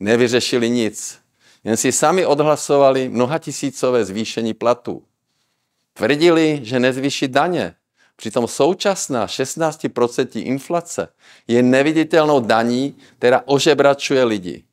nevyřešili nic. Jen si sami odhlasovali mnohatisícové zvýšení platů. Tvrdili, že nezvýší daně. Přitom současná 16% inflace je neviditelnou daní, která ožebračuje lidi.